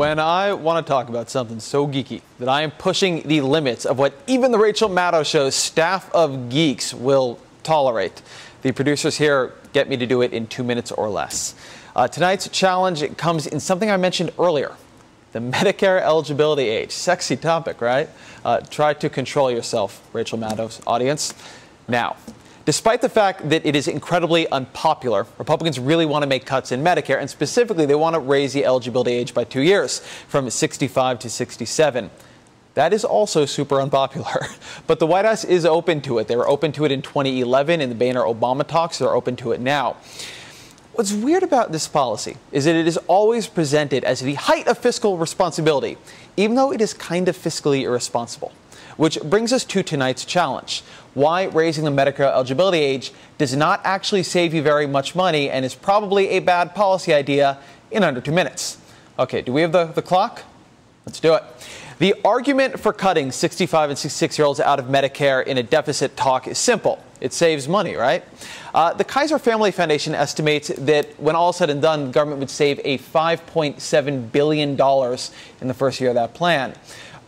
when I want to talk about something so geeky that I am pushing the limits of what even the Rachel Maddow show's staff of geeks will tolerate, the producers here get me to do it in two minutes or less. Uh, tonight's challenge comes in something I mentioned earlier the Medicare eligibility age. Sexy topic, right? Uh, try to control yourself, Rachel Maddow's audience. Now, Despite the fact that it is incredibly unpopular, Republicans really want to make cuts in Medicare, and specifically, they want to raise the eligibility age by two years from 65 to 67. That is also super unpopular. But the White House is open to it. They were open to it in 2011 in the Boehner Obama talks. They're open to it now. What's weird about this policy is that it is always presented as the height of fiscal responsibility, even though it is kind of fiscally irresponsible. Which brings us to tonight's challenge why raising the Medicare eligibility age does not actually save you very much money and is probably a bad policy idea in under two minutes. Okay, do we have the, the clock? Let's do it. The argument for cutting 65 and 66 year olds out of Medicare in a deficit talk is simple. It saves money, right? Uh, the Kaiser Family Foundation estimates that when all is said and done, the government would save a $5.7 billion in the first year of that plan.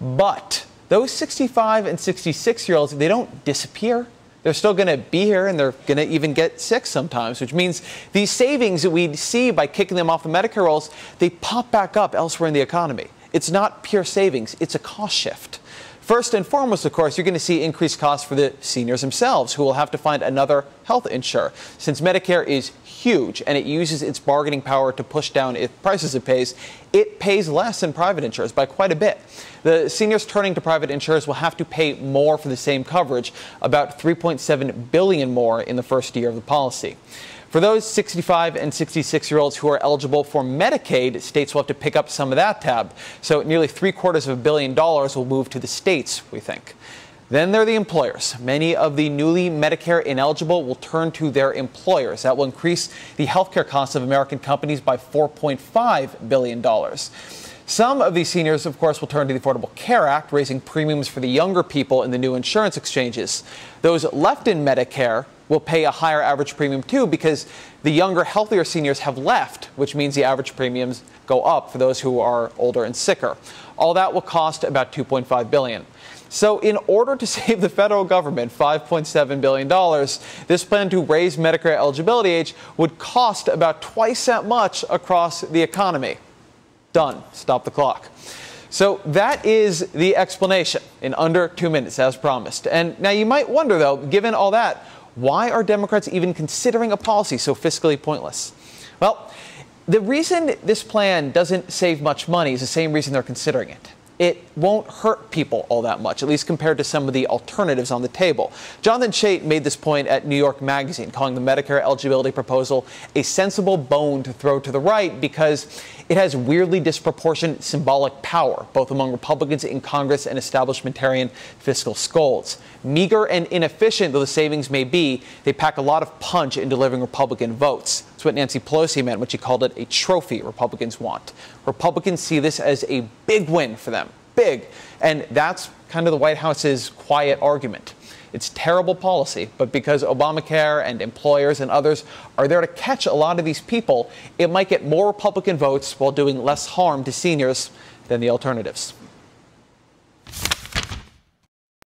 But those 65 and 66 year olds, they don't disappear. They're still going to be here and they're going to even get sick sometimes, which means these savings that we see by kicking them off the Medicare rolls, they pop back up elsewhere in the economy. It's not pure savings, it's a cost shift. First and foremost, of course, you're going to see increased costs for the seniors themselves who will have to find another health insurer. Since Medicare is huge and it uses its bargaining power to push down its prices it pays, it pays less than private insurers by quite a bit. The seniors turning to private insurers will have to pay more for the same coverage, about 3.7 billion more in the first year of the policy. For those 65 and 66 year olds who are eligible for Medicaid, states will have to pick up some of that tab. So nearly three quarters of a billion dollars will move to the states, we think. Then there are the employers. Many of the newly Medicare ineligible will turn to their employers. That will increase the healthcare costs of American companies by $4.5 billion. Some of these seniors, of course, will turn to the Affordable Care Act, raising premiums for the younger people in the new insurance exchanges. Those left in Medicare will pay a higher average premium too because the younger, healthier seniors have left, which means the average premiums go up for those who are older and sicker. All that will cost about 2.5 billion. So in order to save the federal government $5.7 billion, this plan to raise Medicare eligibility age would cost about twice that much across the economy. Done. Stop the clock. So that is the explanation in under two minutes, as promised. And now you might wonder, though, given all that, why are Democrats even considering a policy so fiscally pointless? Well, the reason this plan doesn't save much money is the same reason they're considering it it won't hurt people all that much, at least compared to some of the alternatives on the table. Jonathan Chait made this point at New York Magazine, calling the Medicare eligibility proposal a sensible bone to throw to the right because it has weirdly disproportionate symbolic power, both among Republicans in Congress and establishmentarian fiscal scolds. Meager and inefficient though the savings may be, they pack a lot of punch in delivering Republican votes. That's what Nancy Pelosi meant when she called it a trophy Republicans want. Republicans see this as a big win for them. Big. And that's kind of the White House's quiet argument. It's terrible policy, but because Obamacare and employers and others are there to catch a lot of these people, it might get more Republican votes while doing less harm to seniors than the alternatives.